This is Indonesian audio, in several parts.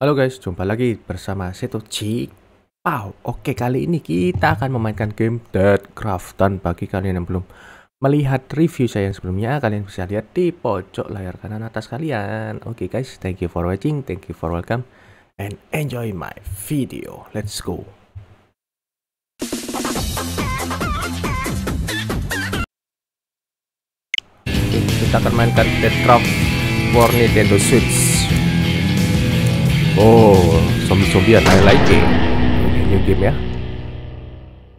Halo guys, jumpa lagi bersama Seto. Wow, oke kali ini kita akan memainkan game Deadcraft dan bagi kalian yang belum melihat review saya yang sebelumnya, kalian bisa lihat di pojok layar kanan atas kalian. Oke guys, thank you for watching, thank you for welcome, and enjoy my video. Let's go. Oke, kita akan mainkan Deadcraft for Nintendo Switch. Oh, zombie-zombian I like it. New game ya.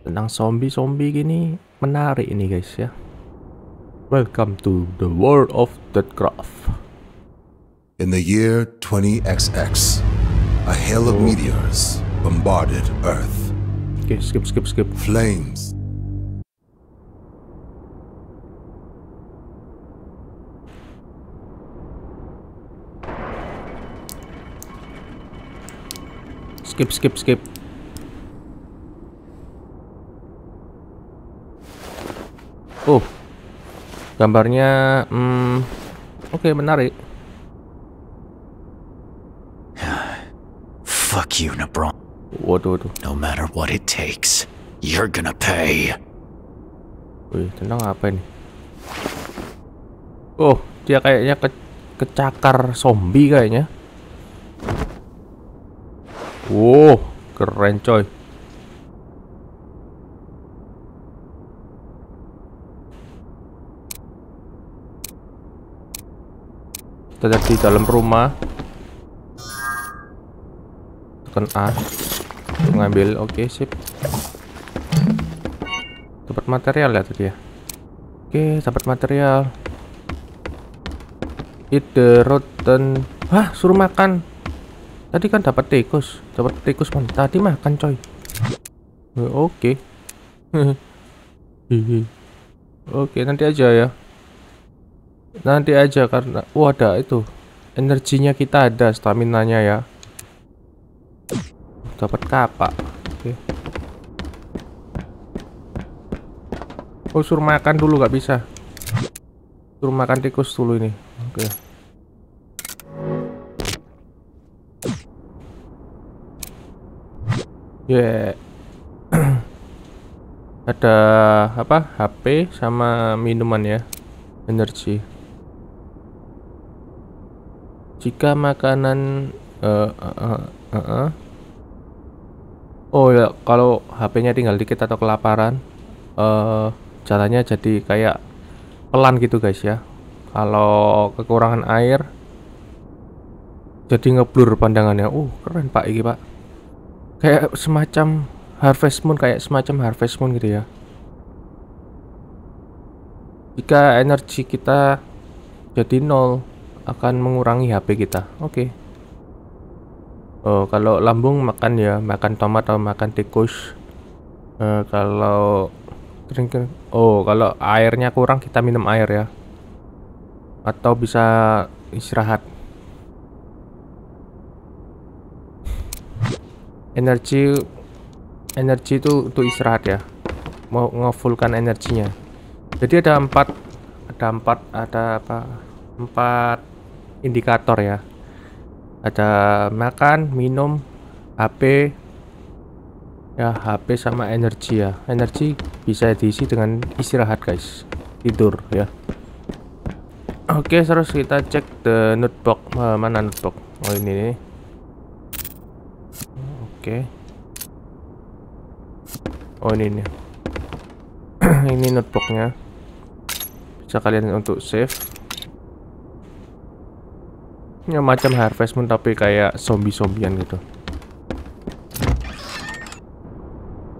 Tentang zombie-zombie gini menarik ini guys ya. Welcome to the world of Deadcraft. In the year 20XX, a hail of meteors bombarded Earth. Oke, skip skip skip. Flames Skip skip skip. Oh. Gambarnya hmm, oke menarik. Fuck you, Nebron. Waduh, waduh. No matter what it takes, you're gonna pay. Wih, tentang apa ini? Oh, dia kayaknya ke kecakar zombie kayaknya. Wow, keren coy. Kita di dalam rumah. Tekan A. Mengambil, oke sip. Dapat material ya tadi ya. Oke, dapat material. Eat the rotten. Hah, suruh makan. Tadi kan dapat tikus, dapat tikus man. Tadi makan coy. Eh, Oke. Hihi. Oke, nanti aja ya. Nanti aja karena oh ada itu. Energinya kita ada, stamina-nya ya. Dapat kapak. Oke. Oh, suruh makan dulu nggak bisa. Suruh makan tikus dulu ini. Oke. Ya. Ada apa? HP sama minuman ya. Energi. Jika makanan eh, eh, eh, eh. Oh ya, kalau HP-nya tinggal dikit atau kelaparan, eh jalannya jadi kayak pelan gitu guys ya. Kalau kekurangan air jadi ngeblur pandangannya. Uh, keren Pak ini, Pak kayak semacam Harvest Moon kayak semacam Harvest Moon gitu ya. Jika energi kita jadi nol akan mengurangi HP kita. Oke. Oh kalau lambung makan ya makan tomat atau makan tikus. Eh, kalau drink oh kalau airnya kurang kita minum air ya. Atau bisa istirahat energi energi itu untuk istirahat ya. Mau ngefullkan energinya. Jadi ada empat ada empat ada apa? Empat indikator ya. Ada makan minum HP ya HP sama energi ya. Energi bisa diisi dengan istirahat guys. Tidur ya. Oke terus kita cek the notebook Eh, mana notebook? Oh ini nih Oke. Oh ini nih. ini notebooknya. Bisa kalian untuk save. Ya macam Harvest Moon tapi kayak zombie-zombian gitu.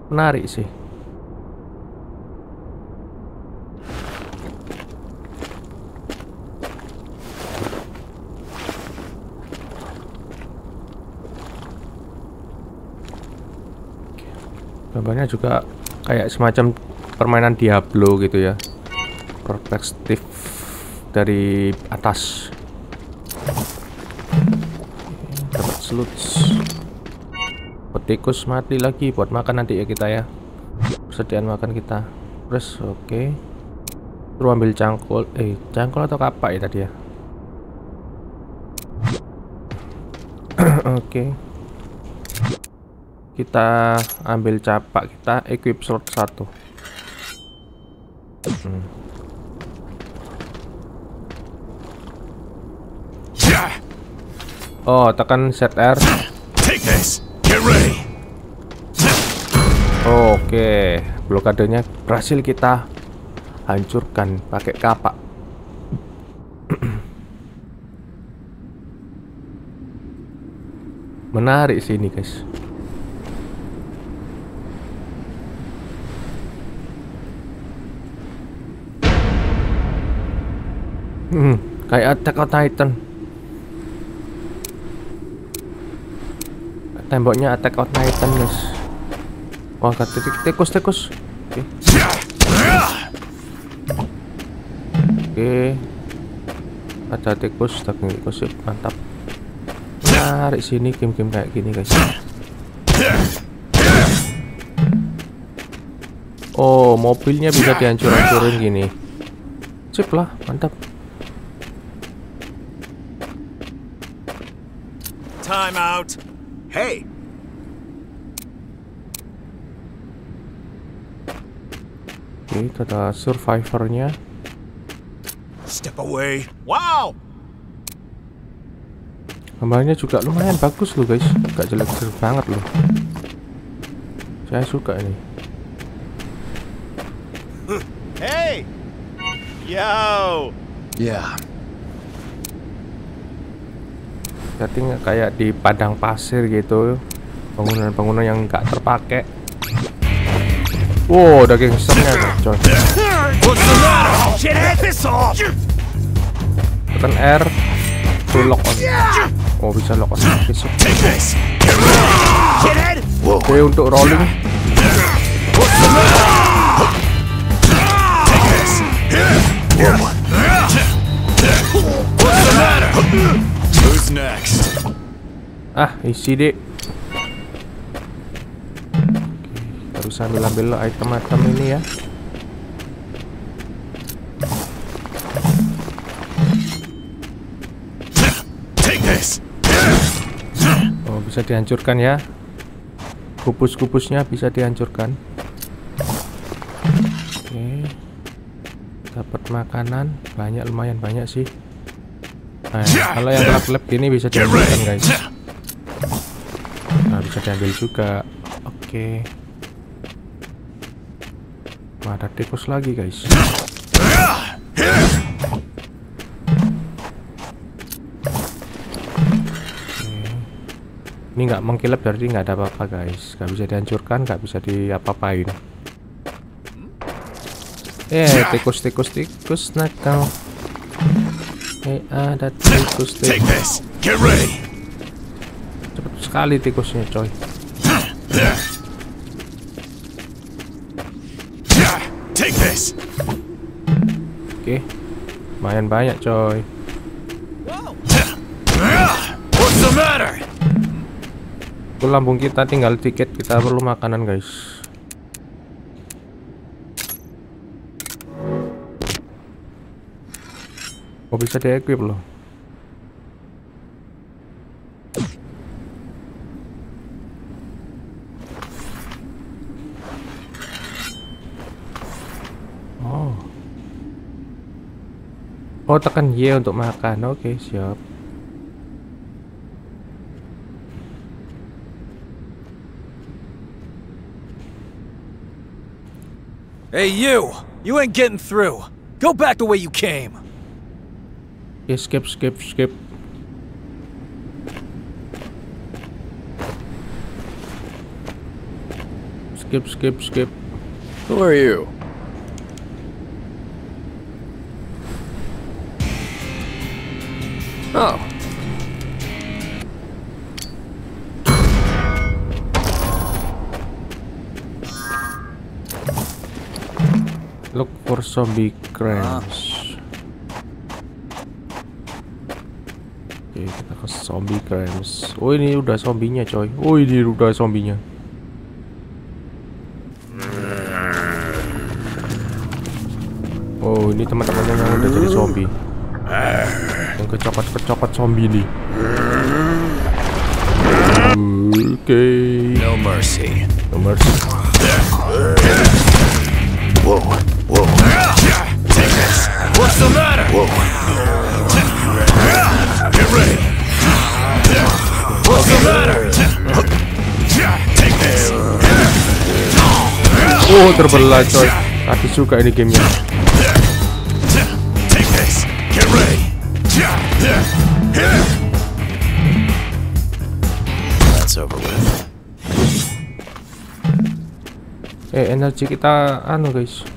Menarik sih. Gambarnya juga kayak semacam permainan Diablo gitu ya. Perspektif dari atas. Dapat sluts. Petikus mati lagi buat makan nanti ya kita ya. Persediaan makan kita. Terus oke. Terus ambil cangkul eh cangkul atau kapak ya tadi ya? Oke. Kita ambil capak, kita equip slot 1. Hmm. Oh, tekan ZR. Take this. Get ready. Oke, blokadenya berhasil kita hancurkan pakai kapak. Menarik sih ini, guys. Hmm, kayak Attack on Titan. Temboknya Attack on Titan, guys. Wah, titik tikus tikus. Oke. Oke. Ada tikus, daging tikus sip, mantap. Menarik sini game-game kayak gini, guys. Oh, mobilnya bisa dihancur-hancurin gini. Sip lah, mantap. Time out. Hey. Oke, itu ada survivornya. Step away. Wow. Gambarnya juga lumayan bagus loh guys, gak jelek-jelek banget loh. Saya suka ini. Hey. Yo. Yeah. Jadi kayak di padang pasir gitu, bangunan-bangunan yang nggak terpakai. Wow, ada gangsternya coy. Tekan R, to lock on. Oh bisa lock on. Whoa. Oke, untuk rolling. What's? Who's next? Ah, isi kita bisa ambil-ambil item-item ini ya. Take this. Oh, bisa dihancurkan ya. Kupus-kupusnya bisa dihancurkan. Oke. Dapat makanan banyak lumayan banyak sih. Nah, kalau yang gelap-gelap gini bisa ready. guys. Nah, bisa diambil juga. Oke. Wah, ada tikus lagi guys. Ini nggak mengkilap berarti nggak ada apa-apa guys. Nggak bisa dihancurkan, nggak bisa diapa-apain. Eh, tikus, tikus, tikus nakal. Eh, ada tikus, ready. Cepet sekali tikusnya, coy. Take this. Oke. Lumayan banyak, coy. What's the matter? Itu lambung kita tinggal dikit, kita perlu makanan, guys. Oh, bisa di-equip loh. Oh. Oh, tekan Y untuk makan. Oke, siap. Hey, you! You ain't getting through. Go back the way you came. Oke, skip, skip, skip. Skip, skip, skip. Who are you? Oh. Look for zombie ah. cramps. Zombie cramps. Oh, ini udah zombinya, coy. Oh, ini udah zombinya. Oh, ini teman-temannya yang udah jadi zombie. Yang kecopot-kecopot zombie nih. Oke. No mercy. Nomor Whoa, whoa. Take this. What's the matter? Whoa. Get ready. Oh, terbelah coy. Tapi suka ini gamenya. Eh, energi kita anu guys.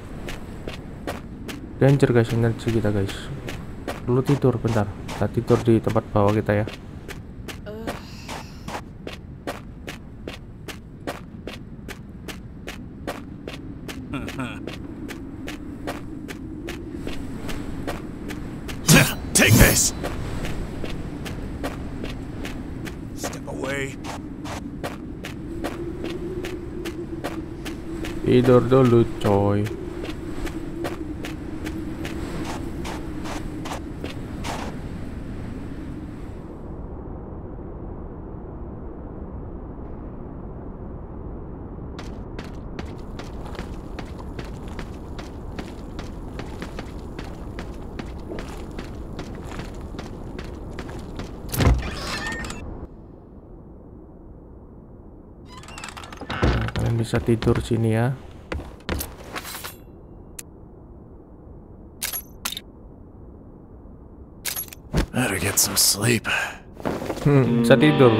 Danger guys, energi kita guys. Dulu tidur bentar. Kita tidur di tempat bawah kita ya. Take this. Step away. Tidur dulu coy. Bisa tidur sini ya. Sleep. Hmm, bisa tidur.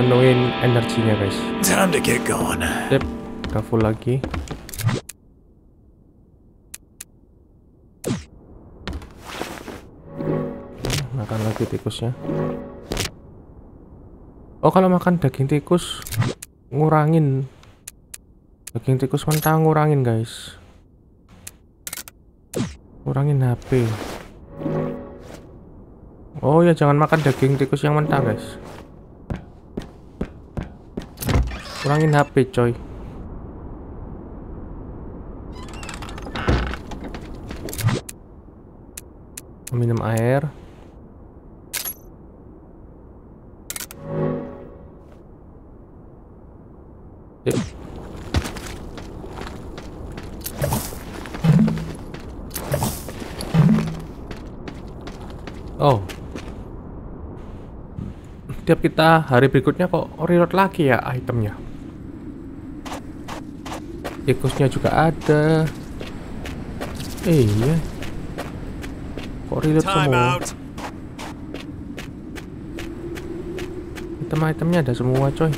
Menuin energinya guys. Time to get going. Sip, udah full lagi. Makan lagi tikusnya. Oh, kalau makan daging tikus ngurangin daging tikus mentah ngurangin, guys. Ngurangin HP. Oh ya, jangan makan daging tikus yang mentah, guys. Kurangin HP, coy. Minum air. Tiap kita hari berikutnya kok reload lagi ya itemnya. Tikusnya juga ada. Eh, iya. Kok reload semua? Item-itemnya ada semua, coy.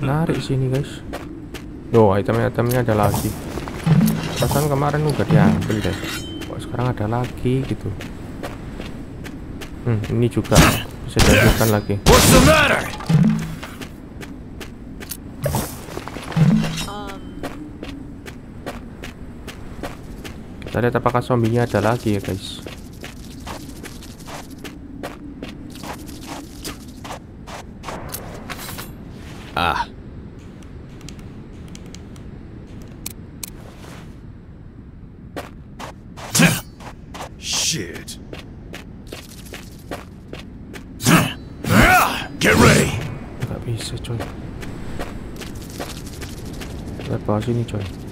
Menarik sini, guys. Loh, item-itemnya ada lagi. Perasaan kemarin udah diambil deh. Kok sekarang ada lagi gitu. Hmm, ini juga bisa diambilkan lagi. What's the matter? Kita lihat apakah zombinya ada lagi ya, guys. Shit. Get ready. Nggak bisa, coy. Bawah sini, coy.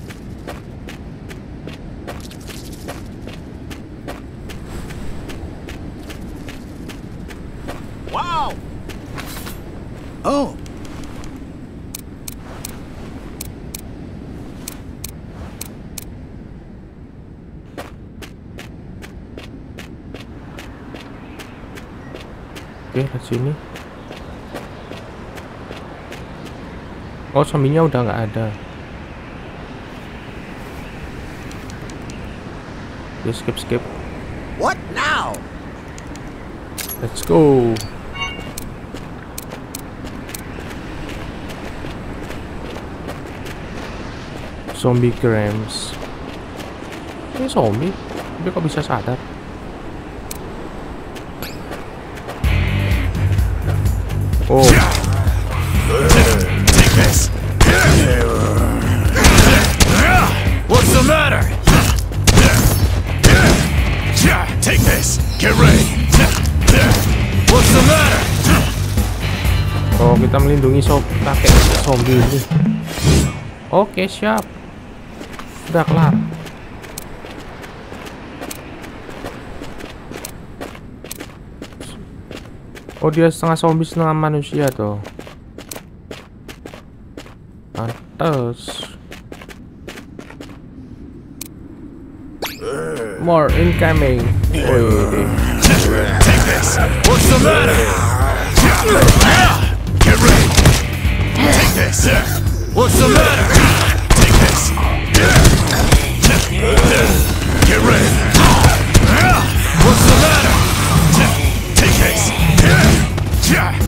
Oke, lihat sini. Oh, zombinya udah nggak ada. Oke, skip skip. What now? Let's go. Zombie Grams. Ini zombie? Tapi kok bisa sadar? Kita melindungi so kakek zombie ini. Oke, siap. Udah kelar. Oh, dia setengah zombie setengah manusia tuh. Pantes. More incoming. Wih, Take this. What's the matter? Take this. What's the matter? Take this. Get ready. What's the matter? Take this.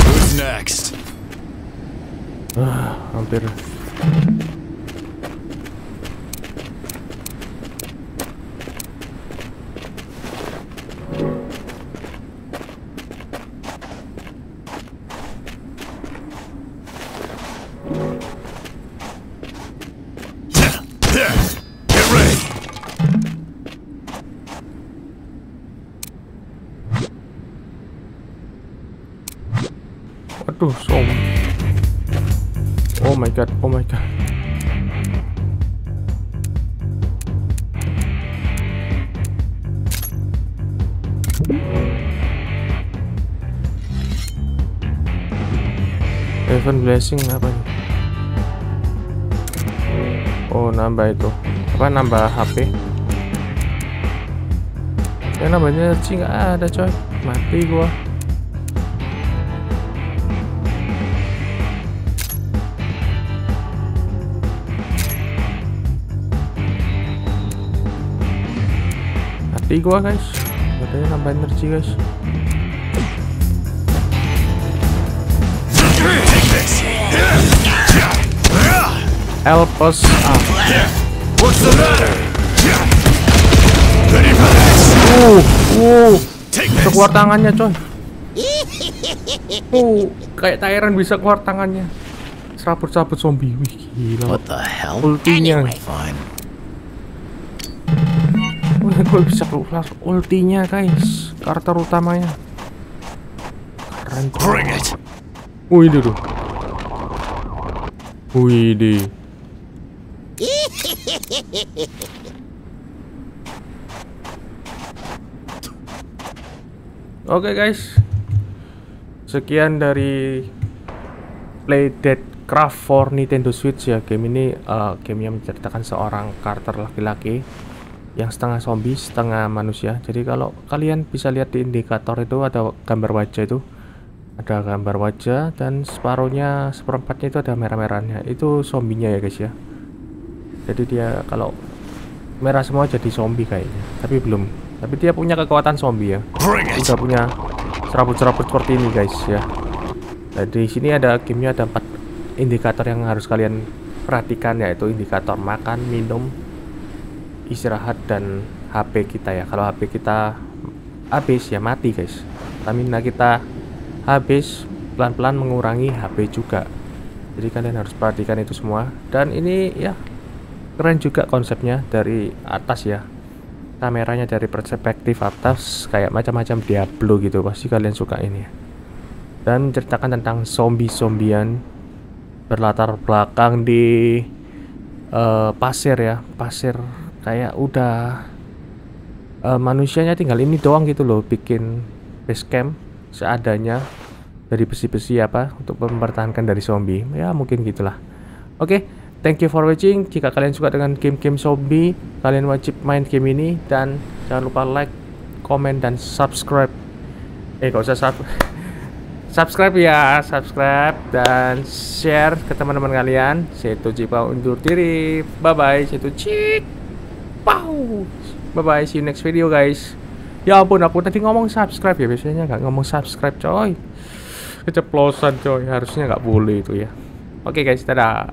Who's next? Ah, hampir. Get Waduh, zombie. Oh my god, oh my god. Event blessing apa nih? Oh nambah itu apa nambah HP? Ya nambahnya sih nggak ada coy, mati gua. Mati gua guys. Katanya nambah energi guys. Help us up. What's the matter? Uh uh. Bisa keluar tangannya coy. Uh kayak Tyran bisa keluar tangannya. Serabut-serabut zombie. Wih gila. What the hell? ultinya. Fine. Wih, gue bisa keluar ultinya guys. Karakter utamanya. Keren. Bring it. Wih tuh. Wih deh Oke guys. Sekian dari Play Dead Craft for Nintendo Switch ya. Game ini eh, game yang menceritakan seorang karakter laki-laki Yang setengah zombie, setengah manusia. Jadi kalau kalian bisa lihat di indikator itu ada gambar wajah itu. Ada gambar wajah dan separuhnya seperempatnya itu ada merah-merahnya itu zombinya ya guys ya. Jadi dia kalau merah semua jadi zombie kayaknya tapi belum. Tapi dia punya kekuatan zombie ya. Udah punya serabut-serabut seperti ini guys ya. Nah, di sini ada gamenya ada empat indikator yang harus kalian perhatikan yaitu indikator makan minum istirahat dan HP kita ya. Kalau HP kita habis ya mati guys. Stamina kita habis pelan-pelan mengurangi HP juga. Jadi kalian harus perhatikan itu semua. Dan ini ya keren juga konsepnya dari atas ya. Kameranya dari perspektif atas kayak macam-macam Diablo gitu. Pasti kalian suka ini dan ceritakan tentang zombie-zombian berlatar belakang di eh, pasir ya. Pasir kayak udah eh, manusianya tinggal ini doang gitu loh bikin base camp seadanya dari besi-besi apa untuk mempertahankan dari zombie. Ya mungkin gitulah. Oke thank you for watching. Jika kalian suka dengan game-game zombie kalian wajib main game ini dan jangan lupa like komen dan subscribe. Eh gak usah sub subscribe ya subscribe dan share ke teman-teman kalian. Saya Cipa undur diri. Bye bye saya Pow. bye bye see you next video guys. Ya ampun aku tadi ngomong subscribe ya biasanya nggak ngomong subscribe coy. Keceplosan coy. Harusnya nggak boleh itu ya. Oke guys dadah